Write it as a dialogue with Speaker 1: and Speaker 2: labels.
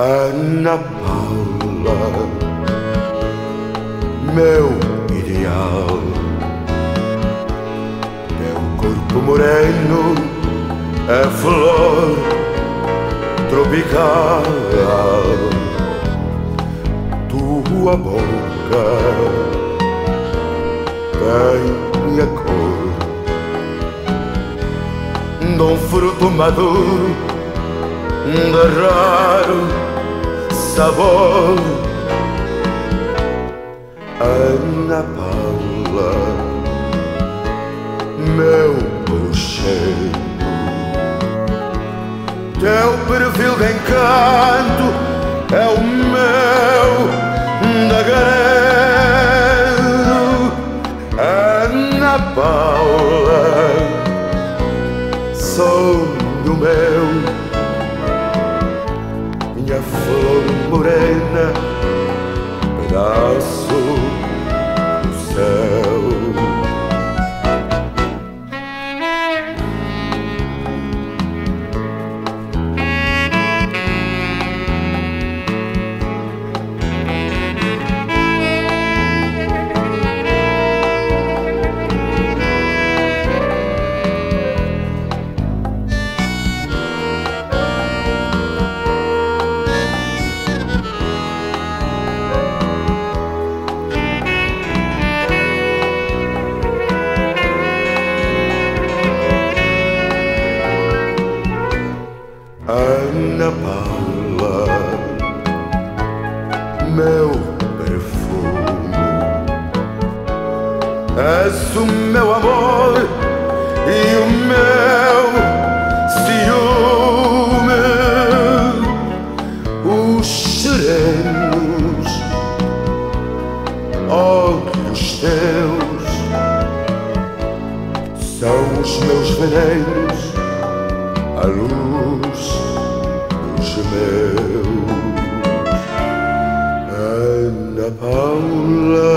Speaker 1: Ana Paula, meu ideal. Teu corpo moreno é flor tropical. Tua boca tem a cor de um fruto maduro de raro sabor. Ana Paula Meu bruxeiro Teu perfil de encanto É o meu dagareiro Ana Paula Sonho Thou meu perfume, és o meu amor e o meu ciúme, os serenos olhos teus são os meus venenos a luz meus Ana Paula